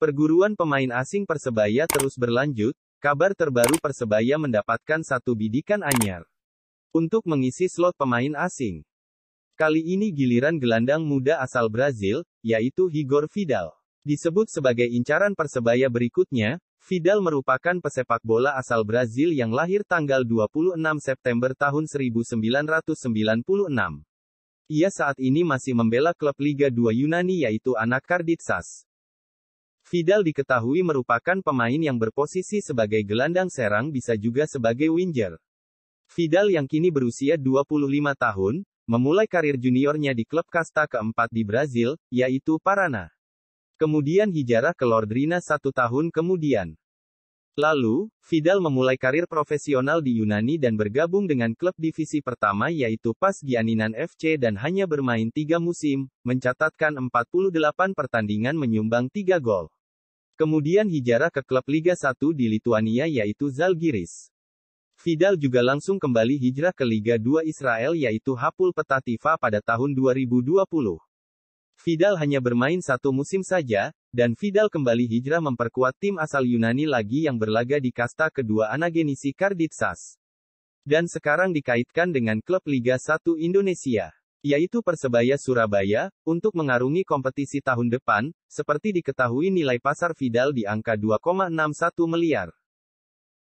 Perguruan pemain asing Persebaya terus berlanjut, kabar terbaru Persebaya mendapatkan satu bidikan anyar untuk mengisi slot pemain asing. Kali ini giliran gelandang muda asal Brazil, yaitu Igor Vidal. Disebut sebagai incaran Persebaya berikutnya, Vidal merupakan pesepak bola asal Brazil yang lahir tanggal 26 September tahun 1996. Ia saat ini masih membela klub Liga 2 Yunani yaitu Anak Vidal diketahui merupakan pemain yang berposisi sebagai gelandang serang bisa juga sebagai winger. Vidal yang kini berusia 25 tahun, memulai karir juniornya di klub kasta keempat di Brazil, yaitu Parana. Kemudian hijrah ke Lordrina satu tahun kemudian. Lalu, Vidal memulai karir profesional di Yunani dan bergabung dengan klub divisi pertama yaitu PAS Gianninan FC dan hanya bermain tiga musim, mencatatkan 48 pertandingan menyumbang tiga gol. Kemudian hijrah ke klub Liga 1 di Lituania yaitu Zalgiris. Vidal juga langsung kembali hijrah ke Liga 2 Israel yaitu Hapul Petativa pada tahun 2020. Vidal hanya bermain satu musim saja, dan Vidal kembali hijrah memperkuat tim asal Yunani lagi yang berlaga di kasta kedua Anagenisi Karditsas. Dan sekarang dikaitkan dengan klub Liga 1 Indonesia, yaitu Persebaya Surabaya, untuk mengarungi kompetisi tahun depan, seperti diketahui nilai pasar Vidal di angka 2,61 miliar.